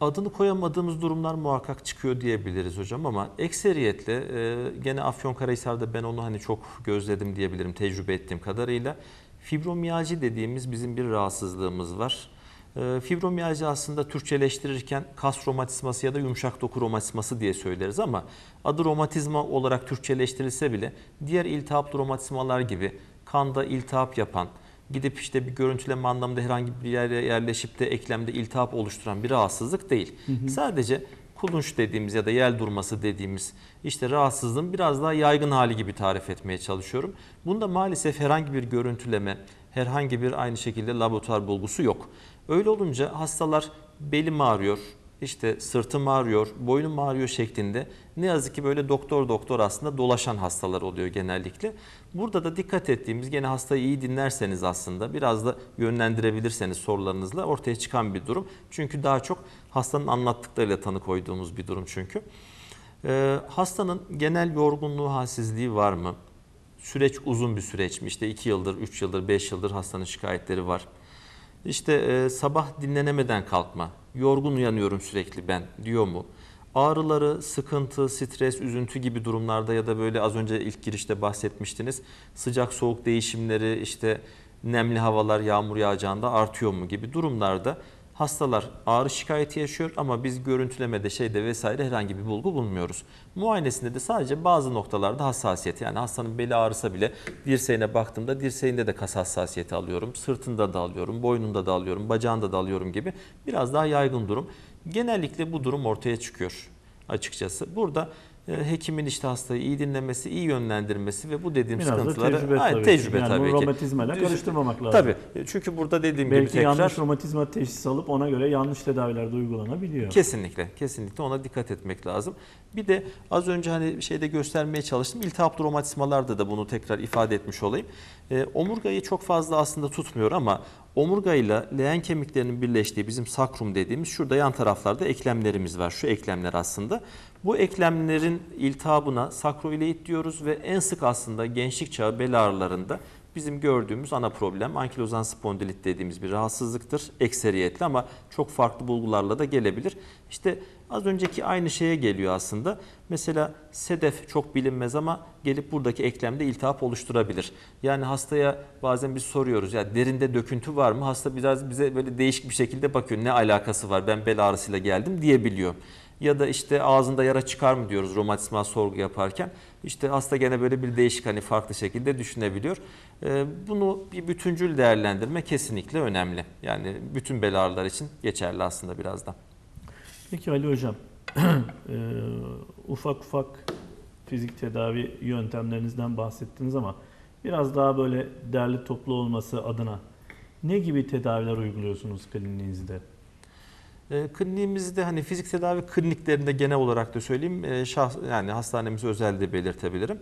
Adını koyamadığımız durumlar muhakkak çıkıyor diyebiliriz hocam ama ekseriyetle e, gene Afyonkarahisar'da ben onu hani çok gözledim diyebilirim tecrübe ettiğim kadarıyla. Fibromiyalji dediğimiz bizim bir rahatsızlığımız var. E, fibromiyalji aslında Türkçeleştirirken kas romatizması ya da yumuşak doku romatizması diye söyleriz ama adı romatizma olarak Türkçeleştirilse bile diğer iltihaplı romatizmalar gibi kanda iltihap yapan, gidip işte bir görüntüleme anlamında herhangi bir yere yerleşip de eklemde iltihap oluşturan bir rahatsızlık değil. Sadece kulunç dediğimiz ya da yel durması dediğimiz işte rahatsızlığın biraz daha yaygın hali gibi tarif etmeye çalışıyorum. Bunda maalesef herhangi bir görüntüleme, herhangi bir aynı şekilde laboratuvar bulgusu yok. Öyle olunca hastalar belim ağrıyor, işte sırtım ağrıyor, boynum ağrıyor şeklinde ne yazık ki böyle doktor doktor aslında dolaşan hastalar oluyor genellikle. Burada da dikkat ettiğimiz gene hastayı iyi dinlerseniz aslında biraz da yönlendirebilirseniz sorularınızla ortaya çıkan bir durum. Çünkü daha çok hastanın anlattıklarıyla tanı koyduğumuz bir durum çünkü. Ee, hastanın genel yorgunluğu, halsizliği var mı? Süreç uzun bir süreç mi? İşte 2 yıldır, 3 yıldır, 5 yıldır hastanın şikayetleri var. İşte e, sabah dinlenemeden kalkma, yorgun uyanıyorum sürekli ben diyor mu? Ağrıları, sıkıntı, stres, üzüntü gibi durumlarda ya da böyle az önce ilk girişte bahsetmiştiniz. Sıcak soğuk değişimleri, işte nemli havalar, yağmur yağacağında artıyor mu gibi durumlarda hastalar ağrı şikayeti yaşıyor ama biz görüntülemede şeyde vesaire herhangi bir bulgu bulmuyoruz. Muayenesinde de sadece bazı noktalarda hassasiyet yani hastanın beli ağrısa bile dirseğine baktığımda dirseğinde de kas hassasiyeti alıyorum, sırtında da alıyorum, boynunda da alıyorum, bacağında da alıyorum gibi biraz daha yaygın durum. Genellikle bu durum ortaya çıkıyor açıkçası. Burada hekimin işte hastayı iyi dinlemesi, iyi yönlendirmesi ve bu dediğim Biraz da sıkıntıları tecrübe Aynen, tabii tecrübe. Yani tabii ki. romatizmayla karıştırmamak lazım. Tabii. Çünkü burada dediğim gibi Belki tekrar yanlış romatizma teşhisi alıp ona göre yanlış tedavilerde uygulanabiliyor. Kesinlikle, kesinlikle ona dikkat etmek lazım. Bir de az önce hani şeyde göstermeye çalıştım. İltihaplı romatizmalarda da bunu tekrar ifade etmiş olayım. Ee, omurgayı çok fazla aslında tutmuyor ama omurgayla leğen kemiklerinin birleştiği bizim sakrum dediğimiz şurada yan taraflarda eklemlerimiz var. Şu eklemler aslında. Bu eklemlerin iltihabına sakroileit diyoruz ve en sık aslında gençlik çağı bel ağrılarında bizim gördüğümüz ana problem ankilozan spondilit dediğimiz bir rahatsızlıktır. Ekseriyetli ama çok farklı bulgularla da gelebilir. İşte az önceki aynı şeye geliyor aslında. Mesela sedef çok bilinmez ama gelip buradaki eklemde iltihap oluşturabilir. Yani hastaya bazen biz soruyoruz ya derinde döküntü var mı? Hasta biraz bize böyle değişik bir şekilde bakıyor. Ne alakası var? Ben bel ağrısıyla geldim diyebiliyor. Ya da işte ağzında yara çıkar mı diyoruz romatizmal sorgu yaparken. İşte hasta gene böyle bir değişik hani farklı şekilde düşünebiliyor. Ee, Bunu bir bütüncül değerlendirme kesinlikle önemli. Yani bütün bel için geçerli aslında biraz da. Peki Ali Hocam, eee, ufak ufak fizik tedavi yöntemlerinizden bahsettiniz ama biraz daha böyle derli toplu olması adına ne gibi tedaviler uyguluyorsunuz kliniğinizde? E, kliniğimizde hani fizik tedavi kliniklerinde genel olarak da söyleyeyim e, şah, yani hastanemiz özel de belirtebilirim.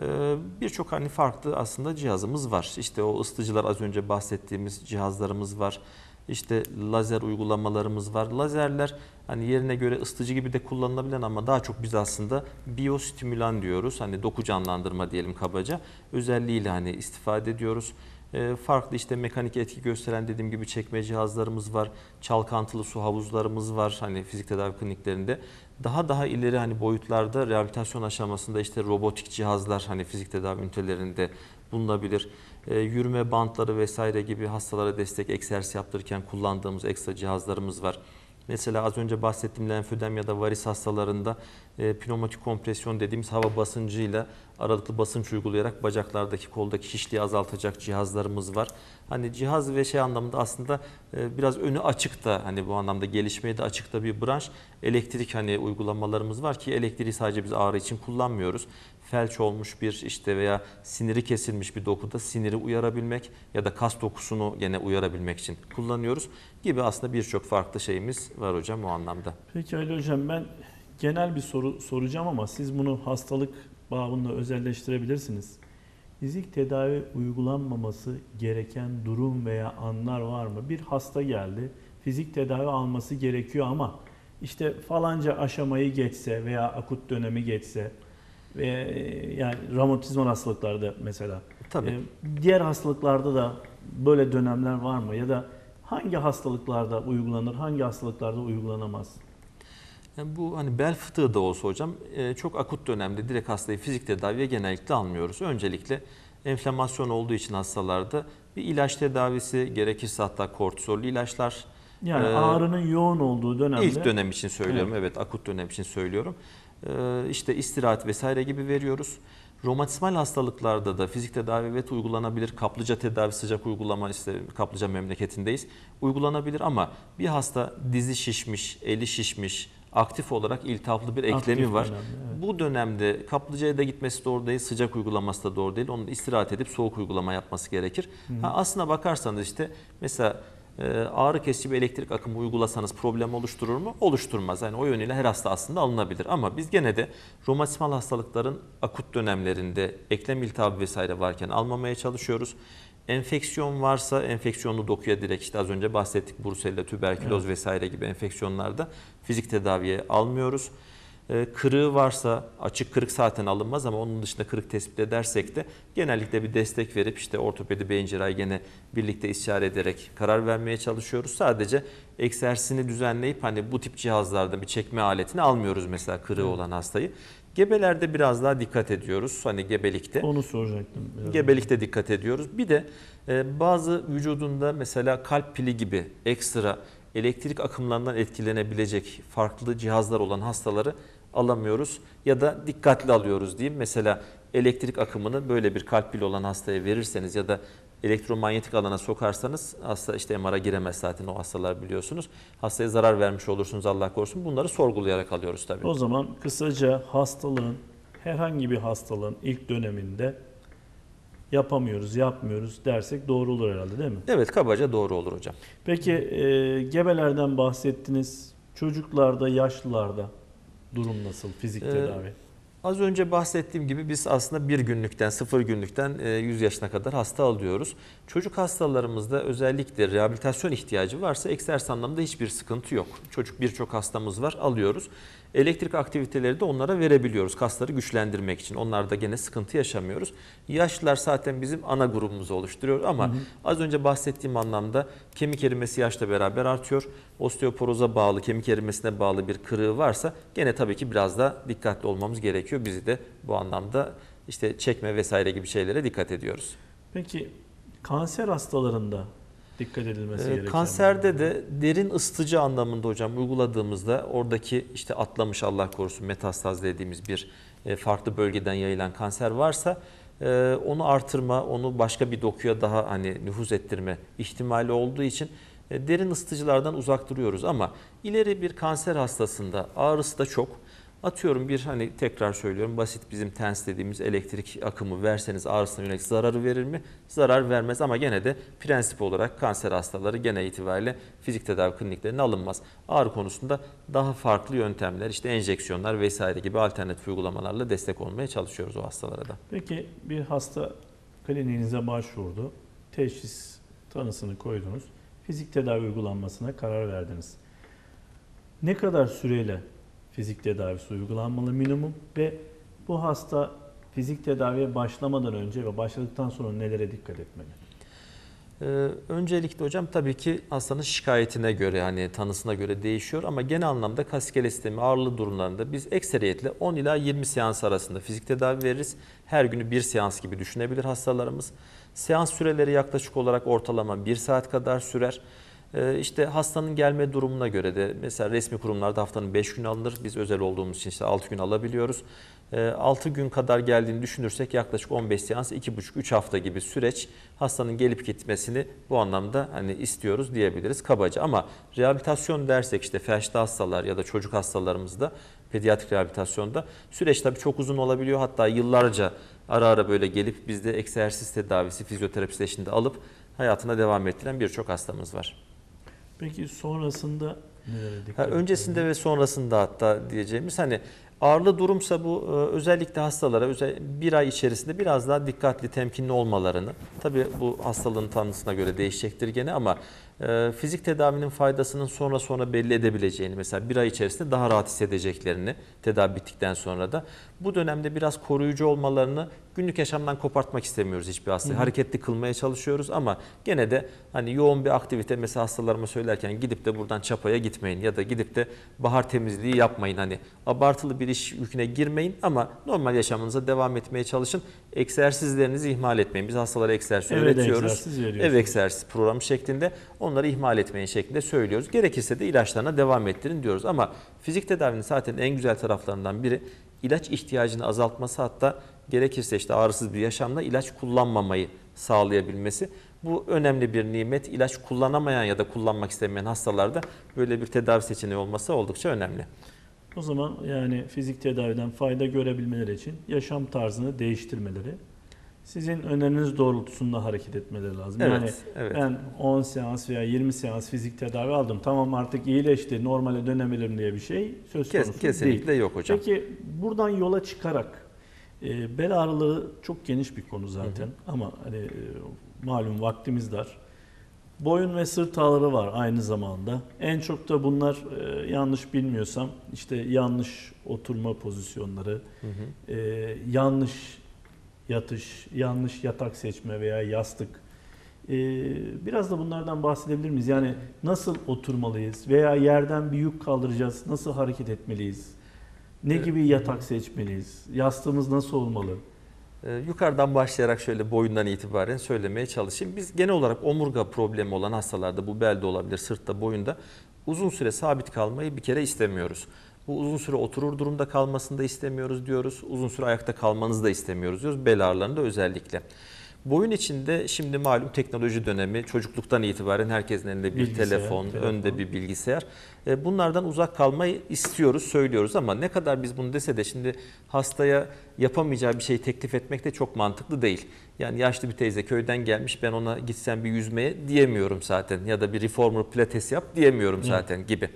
E, Birçok hani farklı aslında cihazımız var. İşte o ısıtıcılar az önce bahsettiğimiz cihazlarımız var. İşte lazer uygulamalarımız var. Lazerler hani yerine göre ısıtıcı gibi de kullanılabilen ama daha çok biz aslında biyostimülan diyoruz. Hani doku canlandırma diyelim kabaca. Özelliğiyle hani istifade ediyoruz. E, farklı işte mekanik etki gösteren dediğim gibi çekme cihazlarımız var. Çalkantılı su havuzlarımız var hani fizik tedavi kliniklerinde. Daha daha ileri hani boyutlarda rehabilitasyon aşamasında işte robotik cihazlar hani fizik tedavi ünitelerinde bulunabilir. E, yürüme bantları vesaire gibi hastalara destek egzersiz yaptırırken kullandığımız ekstra cihazlarımız var. Mesela az önce bahsettiğim lenfödem ya da varis hastalarında e, pneumatik kompresyon dediğimiz hava basıncıyla aralıklı basınç uygulayarak bacaklardaki koldaki şişliği azaltacak cihazlarımız var. Hani cihaz ve şey anlamında aslında e, biraz önü açık da hani bu anlamda gelişmeye de açık da bir branş. Elektrik hani uygulamalarımız var ki elektriği sadece biz ağrı için kullanmıyoruz. Felç olmuş bir işte veya siniri kesilmiş bir dokuda siniri uyarabilmek ya da kas dokusunu gene uyarabilmek için kullanıyoruz gibi aslında birçok farklı şeyimiz var hocam o anlamda. Peki Ali Hocam ben genel bir soru soracağım ama siz bunu hastalık bağında özelleştirebilirsiniz. Fizik tedavi uygulanmaması gereken durum veya anlar var mı? Bir hasta geldi, fizik tedavi alması gerekiyor ama işte falanca aşamayı geçse veya akut dönemi geçse ve yani romatizmal hastalıklarda mesela Tabii. e, diğer hastalıklarda da böyle dönemler var mı ya da hangi hastalıklarda uygulanır, hangi hastalıklarda uygulanamaz? Yani bu hani bel fıtığı da olsa hocam e, çok akut dönemde direkt hastayı fizik tedaviye genellikle almıyoruz. Öncelikle enflamasyon olduğu için hastalarda bir ilaç tedavisi gerekirse hatta kortizollu ilaçlar Yani Ee, ağrının yoğun olduğu dönemde ilk dönem için söylüyorum evet, akut dönem için söylüyorum. E, işte istirahat vesaire gibi veriyoruz. Romatizmal hastalıklarda da fizik tedavi evet uygulanabilir. Kaplıca tedavi sıcak uygulama işte kaplıca memleketindeyiz. Uygulanabilir ama bir hasta dizi şişmiş, eli şişmiş, aktif olarak iltihaplı bir eklemi Aktif var. dönemde, evet. Bu dönemde kaplıcaya da gitmesi doğru değil, sıcak uygulaması da doğru değil. Onun istirahat edip soğuk uygulama yapması gerekir. Ha, aslına bakarsanız işte mesela ağrı kesici bir elektrik akımı uygulasanız problem oluşturur mu? Oluşturmaz. Yani o yönüyle her hasta aslında alınabilir. Ama biz gene de romatizmal hastalıkların akut dönemlerinde eklem iltihabı vesaire varken almamaya çalışıyoruz. Enfeksiyon varsa enfeksiyonlu dokuya direkt işte az önce bahsettik Brusella, tüberküloz vesaire gibi enfeksiyonlarda fizik tedaviye almıyoruz. E, Kırığı varsa açık kırık zaten alınmaz ama onun dışında kırık tespit edersek de genellikle bir destek verip işte ortopedi beyin cerrahi gene birlikte istişare ederek karar vermeye çalışıyoruz. Sadece egzersizini düzenleyip hani bu tip cihazlarda bir çekme aletini almıyoruz mesela kırığı olan hastayı. Gebelerde biraz daha dikkat ediyoruz hani gebelikte. onu soracaktım. Gebelikte dikkat ediyoruz. Bir de e, bazı vücudunda mesela kalp pili gibi ekstra elektrik akımlarından etkilenebilecek farklı cihazlar olan hastaları alamıyoruz ya da dikkatli alıyoruz diyeyim. Mesela elektrik akımını böyle bir kalp pili olan hastaya verirseniz ya da elektromanyetik alana sokarsanız hasta işte MR'a giremez zaten o hastalar biliyorsunuz. Hastaya zarar vermiş olursunuz Allah korusun. Bunları sorgulayarak alıyoruz tabii. O zaman kısaca hastalığın herhangi bir hastalığın ilk döneminde yapamıyoruz, yapmıyoruz dersek doğru olur herhalde değil mi? Evet kabaca doğru olur hocam. Peki e, gebelerden bahsettiniz. Çocuklarda, yaşlılarda durum nasıl fizik Ee, tedavi? Az önce bahsettiğim gibi biz aslında bir günlükten, sıfır günlükten e, 100 yaşına kadar hasta alıyoruz. Çocuk hastalarımızda özellikle rehabilitasyon ihtiyacı varsa egzersiz anlamda hiçbir sıkıntı yok. Çocuk birçok hastamız var, alıyoruz. Elektrik aktiviteleri de onlara verebiliyoruz kasları güçlendirmek için. Onlarda gene sıkıntı yaşamıyoruz. Yaşlılar zaten bizim ana grubumuzu oluşturuyor ama az önce bahsettiğim anlamda kemik erimesi yaşla beraber artıyor. Osteoporoza bağlı, kemik erimesine bağlı bir kırığı varsa gene tabii ki biraz da dikkatli olmamız gerekiyor. Bizi de bu anlamda işte çekme vesaire gibi şeylere dikkat ediyoruz. Peki kanser hastalarında dikkat edilmesi Ee, gereken Kanserde de derin ısıtıcı anlamında hocam uyguladığımızda oradaki işte atlamış Allah korusun metastaz dediğimiz bir e, farklı bölgeden yayılan kanser varsa e, onu artırma, onu başka bir dokuya daha hani nüfuz ettirme ihtimali olduğu için e, derin ısıtıcılardan uzak duruyoruz. Ama ileri bir kanser hastasında ağrısı da çok Atıyorum bir hani tekrar söylüyorum basit bizim TENS dediğimiz elektrik akımı verseniz ağrısına yönelik zararı verir mi? Zarar vermez ama gene de prensip olarak kanser hastaları gene itibariyle fizik tedavi kliniklerine alınmaz. Ağrı konusunda daha farklı yöntemler işte enjeksiyonlar vesaire gibi alternatif uygulamalarla destek olmaya çalışıyoruz o hastalara da. Peki bir hasta kliniğinize başvurdu. Teşhis tanısını koydunuz. Fizik tedavi uygulanmasına karar verdiniz. Ne kadar süreyle fizik tedavisi uygulanmalı minimum ve bu hasta fizik tedaviye başlamadan önce ve başladıktan sonra nelere dikkat etmeli? Ee, öncelikle hocam tabii ki hastanın şikayetine göre yani tanısına göre değişiyor ama genel anlamda kas iskelet sistemi ağırlığı durumlarında biz ekseriyetle 10 ila 20 seans arasında fizik tedavi veririz. Her günü bir seans gibi düşünebilir hastalarımız. Seans süreleri yaklaşık olarak ortalama 1 saat kadar sürer. Ee, işte hastanın gelme durumuna göre de mesela resmi kurumlarda haftanın 5 gün alınır. Biz özel olduğumuz için işte 6 gün alabiliyoruz. 6 gün kadar geldiğini düşünürsek yaklaşık 15 seans 2,5-3 hafta gibi süreç hastanın gelip gitmesini bu anlamda hani istiyoruz diyebiliriz kabaca. Ama rehabilitasyon dersek işte felçli hastalar ya da çocuk hastalarımızda pediatrik rehabilitasyonda süreç tabii çok uzun olabiliyor. Hatta yıllarca ara ara böyle gelip bizde egzersiz tedavisi, fizyoterapisi eşliğinde alıp hayatına devam ettiren birçok hastamız var. Peki sonrasında? Nelere dikkat Ha, öncesinde ve sonrasında hatta diyeceğimiz hani ağırlı durumsa bu e, özellikle hastalara özel bir ay içerisinde biraz daha dikkatli, temkinli olmalarını. Tabii bu hastalığın tanısına göre değişecektir gene ama fizik tedavinin faydasının sonra sonra belli edebileceğini mesela bir ay içerisinde daha rahat hissedeceklerini tedavi bittikten sonra da bu dönemde biraz koruyucu olmalarını günlük yaşamdan kopartmak istemiyoruz hiçbir hastayı. Hareketli kılmaya çalışıyoruz ama gene de hani yoğun bir aktivite mesela hastalarıma söylerken gidip de buradan çapaya gitmeyin ya da gidip de bahar temizliği yapmayın. Hani abartılı bir iş yüküne girmeyin ama normal yaşamınıza devam etmeye çalışın. Egzersizlerinizi ihmal etmeyin. Biz hastalara egzersiz Eve de öğretiyoruz. egzersiz. Ev egzersiz programı şeklinde onları ihmal etmeyin şeklinde söylüyoruz. Gerekirse de ilaçlarına devam ettirin diyoruz. Ama fizik tedavinin zaten en güzel taraflarından biri ilaç ihtiyacını azaltması hatta gerekirse işte ağrısız bir yaşamda ilaç kullanmamayı sağlayabilmesi. Bu önemli bir nimet. İlaç kullanamayan ya da kullanmak istemeyen hastalarda böyle bir tedavi seçeneği olması oldukça önemli. O zaman yani fizik tedaviden fayda görebilmeleri için yaşam tarzını değiştirmeleri, sizin öneriniz doğrultusunda hareket etmeleri lazım. Evet, yani evet. ben 10 seans veya 20 seans fizik tedavi aldım. Tamam artık iyileşti, normale dönebilirim diye bir şey söz Kes- konusu kesinlikle değil. yok hocam. Peki buradan yola çıkarak e, bel ağrıları çok geniş bir konu zaten ama hani e, malum vaktimiz dar. Boyun ve sırt ağrıları var aynı zamanda. En çok da bunlar e, yanlış bilmiyorsam işte yanlış oturma pozisyonları, e, yanlış yatış, yanlış yatak seçme veya yastık. E, biraz da bunlardan bahsedebilir miyiz? Yani nasıl oturmalıyız veya yerden bir yük kaldıracağız, nasıl hareket etmeliyiz? Ne Evet. gibi yatak seçmeliyiz? Yastığımız nasıl olmalı? Ee, yukarıdan başlayarak şöyle boyundan itibaren söylemeye çalışayım. Biz genel olarak omurga problemi olan hastalarda bu belde olabilir, sırtta, boyunda uzun süre sabit kalmayı bir kere istemiyoruz. Bu uzun süre oturur durumda kalmasını da istemiyoruz diyoruz. Uzun süre ayakta kalmanızı da istemiyoruz diyoruz. Bel ağrılarında özellikle. Boyun içinde şimdi malum teknoloji dönemi çocukluktan itibaren herkesin elinde bir Bilgisayar, telefon, telefon. önde bir bilgisayar. E, Bunlardan uzak kalmayı istiyoruz, söylüyoruz ama ne kadar biz bunu dese de şimdi hastaya yapamayacağı bir şey teklif etmek de çok mantıklı değil. Yani yaşlı bir teyze köyden gelmiş ben ona gitsen bir yüzmeye diyemiyorum zaten ya da bir reformer pilates yap diyemiyorum zaten gibi.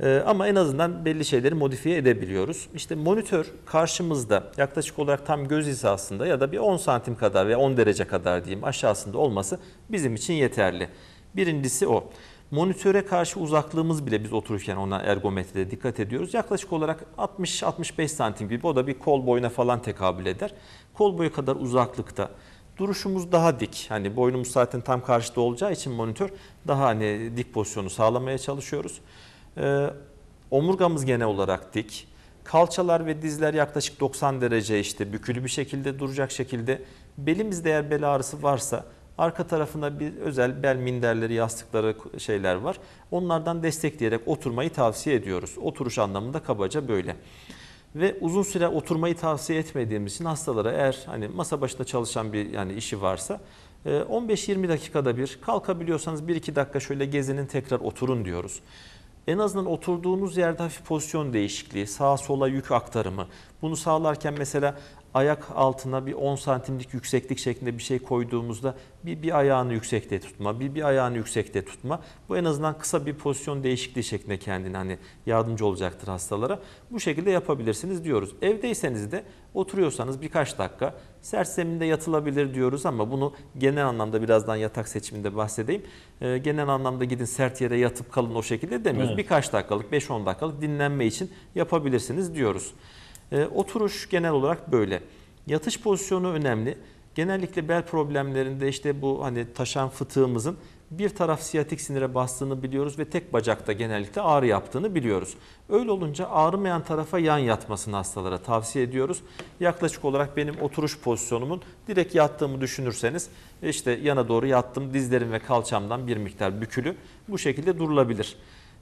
Ee, ama en azından belli şeyleri modifiye edebiliyoruz. İşte monitör karşımızda yaklaşık olarak tam göz hizasında ya da bir 10 santim kadar veya 10 derece kadar diyeyim aşağısında olması bizim için yeterli. Birincisi o. Monitöre karşı uzaklığımız bile biz otururken ona ergometride dikkat ediyoruz. Yaklaşık olarak 60-65 santim gibi o da bir kol boyuna falan tekabül eder. Kol boyu kadar uzaklıkta. Duruşumuz daha dik. Hani boynumuz zaten tam karşıda olacağı için monitör daha hani dik pozisyonu sağlamaya çalışıyoruz. Ee, omurgamız genel olarak dik. Kalçalar ve dizler yaklaşık 90 derece işte bükülü bir şekilde duracak şekilde. Belimizde eğer bel ağrısı varsa arka tarafında bir özel bel minderleri, yastıkları şeyler var. Onlardan destekleyerek oturmayı tavsiye ediyoruz. Oturuş anlamında kabaca böyle. Ve uzun süre oturmayı tavsiye etmediğimiz için hastalara eğer hani masa başında çalışan bir yani işi varsa e, 15-20 dakikada bir kalkabiliyorsanız 1-2 dakika şöyle gezinin tekrar oturun diyoruz. En azından oturduğunuz yerde hafif pozisyon değişikliği, sağa sola yük aktarımı. Bunu sağlarken mesela ayak altına bir 10 santimlik yükseklik şeklinde bir şey koyduğumuzda bir, bir ayağını yüksekte tutma, bir, bir ayağını yüksekte tutma. Bu en azından kısa bir pozisyon değişikliği şeklinde kendine hani yardımcı olacaktır hastalara. Bu şekilde yapabilirsiniz diyoruz. Evdeyseniz de oturuyorsanız birkaç dakika sert zeminde yatılabilir diyoruz ama bunu genel anlamda birazdan yatak seçiminde bahsedeyim. Ee, genel anlamda gidin sert yere yatıp kalın o şekilde demiyoruz. Evet. Birkaç dakikalık 5-10 dakikalık dinlenme için yapabilirsiniz diyoruz. E, oturuş genel olarak böyle. Yatış pozisyonu önemli. Genellikle bel problemlerinde işte bu hani taşan fıtığımızın bir taraf siyatik sinire bastığını biliyoruz ve tek bacakta genellikle ağrı yaptığını biliyoruz. Öyle olunca ağrımayan tarafa yan yatmasını hastalara tavsiye ediyoruz. Yaklaşık olarak benim oturuş pozisyonumun direkt yattığımı düşünürseniz işte yana doğru yattım dizlerim ve kalçamdan bir miktar bükülü bu şekilde durulabilir.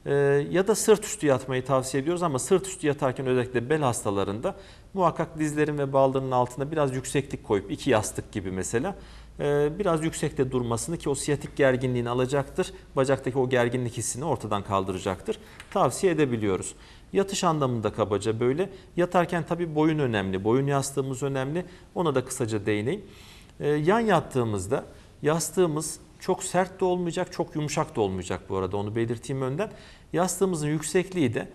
Ee, ya da sırt üstü yatmayı tavsiye ediyoruz ama sırt üstü yatarken özellikle bel hastalarında muhakkak dizlerin ve baldırın altına biraz yükseklik koyup iki yastık gibi mesela e, biraz yüksekte durmasını ki o siyatik gerginliğini alacaktır. Bacaktaki o gerginlik hissini ortadan kaldıracaktır. Tavsiye edebiliyoruz. Yatış anlamında kabaca böyle. Yatarken tabii boyun önemli. Boyun yastığımız önemli. Ona da kısaca değineyim. Ee, yan yattığımızda yastığımız çok sert de olmayacak, çok yumuşak da olmayacak bu arada onu belirteyim önden. Yastığımızın yüksekliği de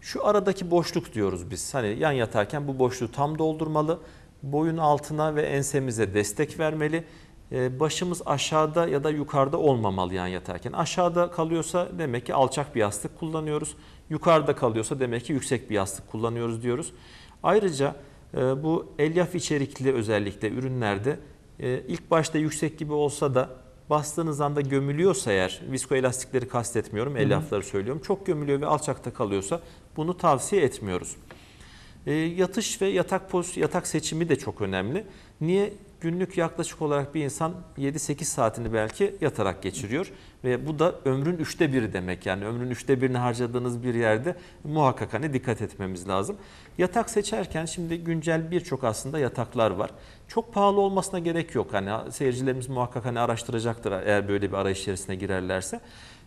şu aradaki boşluk diyoruz biz. Hani yan yatarken bu boşluğu tam doldurmalı. Boyun altına ve ensemize destek vermeli. Ee, Başımız aşağıda ya da yukarıda olmamalı yan yatarken. Aşağıda kalıyorsa demek ki alçak bir yastık kullanıyoruz. Yukarıda kalıyorsa demek ki yüksek bir yastık kullanıyoruz diyoruz. Ayrıca e, bu elyaf içerikli özellikle ürünlerde e, ilk başta yüksek gibi olsa da bastığınız anda gömülüyorsa eğer, viskoelastikleri kastetmiyorum, elyafları söylüyorum. Çok gömülüyor ve alçakta kalıyorsa bunu tavsiye etmiyoruz. E, yatış ve yatak poz, yatak seçimi de çok önemli. Niye? Günlük yaklaşık olarak bir insan 7-8 saatini belki yatarak geçiriyor ve bu da ömrün üçte biri demek yani ömrün üçte birini harcadığınız bir yerde muhakkak hani dikkat etmemiz lazım. Yatak seçerken şimdi güncel birçok aslında yataklar var. Çok pahalı olmasına gerek yok hani seyircilerimiz muhakkak hani araştıracaktır eğer böyle bir arayış içerisine girerlerse.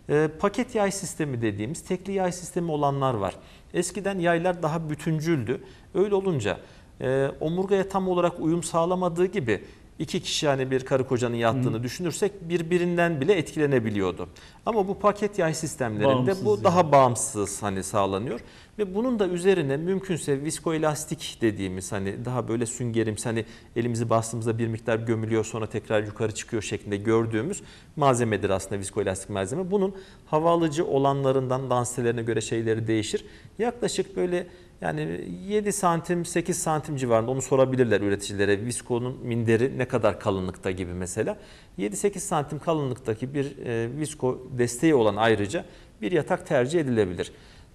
E, paket yay sistemi dediğimiz tekli yay sistemi olanlar var. Eskiden yaylar daha bütüncüldü. Öyle olunca e, omurgaya tam olarak uyum sağlamadığı gibi iki kişi yani bir karı kocanın yattığını düşünürsek birbirinden bile etkilenebiliyordu. Ama bu paket yay sistemlerinde Bağımsız bu yani. daha bağımsız hani sağlanıyor ve bunun da üzerine mümkünse viskoelastik dediğimiz hani daha böyle süngerimsi hani elimizi bastığımızda bir miktar gömülüyor sonra tekrar yukarı çıkıyor şeklinde gördüğümüz malzemedir aslında viskoelastik malzeme. Bunun hava alıcı olanlarından danstelerine göre şeyleri değişir. Yaklaşık böyle yani 7 santim 8 santim civarında onu sorabilirler üreticilere. Viskonun minderi ne kadar kalınlıkta gibi mesela. 7-8 santim kalınlıktaki bir e, visko desteği olan ayrıca bir yatak tercih edilebilir.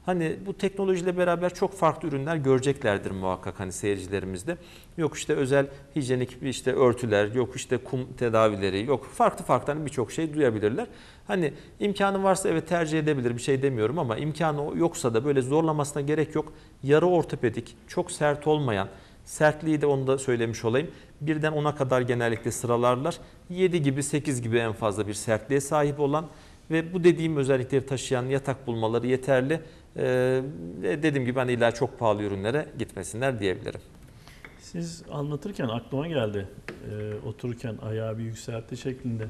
Hani bu teknolojiyle beraber çok farklı ürünler göreceklerdir muhakkak hani seyircilerimizde. Yok işte özel hijyenik işte örtüler, yok işte kum tedavileri, yok farklı farklı hani birçok şey duyabilirler. Hani imkanı varsa evet tercih edebilir bir şey demiyorum ama imkanı yoksa da böyle zorlamasına gerek yok. Yarı ortopedik, çok sert olmayan, sertliği de onu da söylemiş olayım. Birden 10'a kadar genellikle sıralarlar. 7 gibi 8 gibi en fazla bir sertliğe sahip olan ve bu dediğim özellikleri taşıyan yatak bulmaları yeterli. Ee, dediğim gibi hani illa çok pahalı ürünlere gitmesinler diyebilirim. Siz anlatırken aklıma geldi. Ee, otururken ayağı bir yükseltti şeklinde.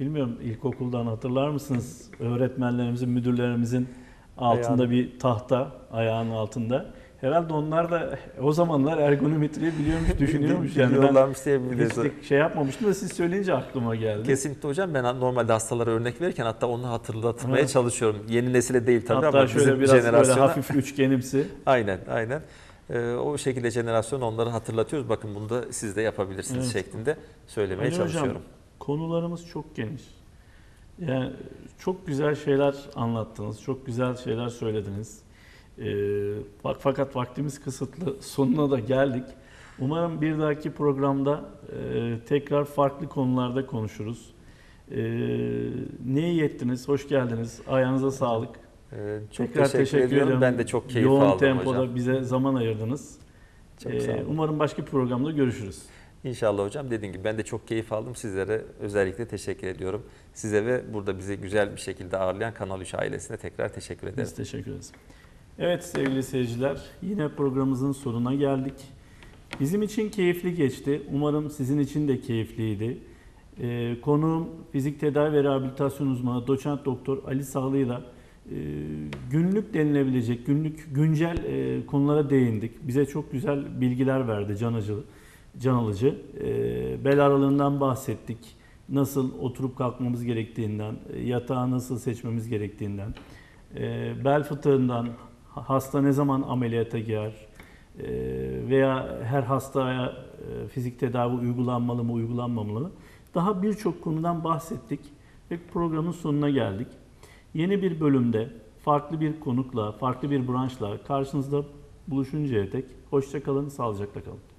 Bilmiyorum ilkokuldan hatırlar mısınız? Öğretmenlerimizin, müdürlerimizin Altında Ayağın- bir tahta ayağının altında. Herhalde onlar da o zamanlar ergonometriyi biliyormuş, düşünüyormuş. Yani ben Biliyorlarmış diyebiliriz. hiç şey yapmamıştım da siz söyleyince aklıma geldi. Kesinlikle hocam ben normalde hastalara örnek verirken hatta onu hatırlatmaya Evet. çalışıyorum. Yeni nesile değil tabii Hatta ama şöyle bizim biraz böyle jenerasyona. hafif üçgenimsi. Aynen aynen. Ee, o şekilde jenerasyon onları hatırlatıyoruz. Bakın bunu da siz de yapabilirsiniz Evet. şeklinde söylemeye Ali hocam, çalışıyorum. konularımız çok geniş. Yani çok güzel şeyler anlattınız, çok güzel şeyler söylediniz. Ee, bak fakat vaktimiz kısıtlı, sonuna da geldik. Umarım bir dahaki programda e, tekrar farklı konularda konuşuruz. Ee, ne iyi ettiniz, hoş geldiniz, ayağınıza sağlık. Ee, çok tekrar teşekkür, teşekkür, ediyorum. ederim. Ben de çok keyif Yoğun aldım tempoda hocam. bize zaman ayırdınız. Çok sağ olun. umarım başka programda görüşürüz. İnşallah hocam dediğim gibi ben de çok keyif aldım. Sizlere özellikle teşekkür ediyorum. Size ve burada bizi güzel bir şekilde ağırlayan Kanal 3 ailesine tekrar teşekkür ederim. Biz teşekkür ederiz. Evet sevgili seyirciler, yine programımızın sonuna geldik. Bizim için keyifli geçti. Umarım sizin için de keyifliydi. Ee, konuğum fizik tedavi ve rehabilitasyon uzmanı doçent doktor Ali Sağlı'yla e, günlük denilebilecek, günlük güncel e, konulara değindik. Bize çok güzel bilgiler verdi can, acı, can alıcı. E, bel aralığından bahsettik. Nasıl oturup kalkmamız gerektiğinden, e, yatağı nasıl seçmemiz gerektiğinden, e, bel fıtığından, hasta ne zaman ameliyata girer e, veya her hastaya e, fizik tedavi uygulanmalı mı, uygulanmamalı. Daha birçok konudan bahsettik ve programın sonuna geldik. Yeni bir bölümde farklı bir konukla, farklı bir branşla karşınızda buluşuncaya dek hoşça kalın, sağlıcakla kalın.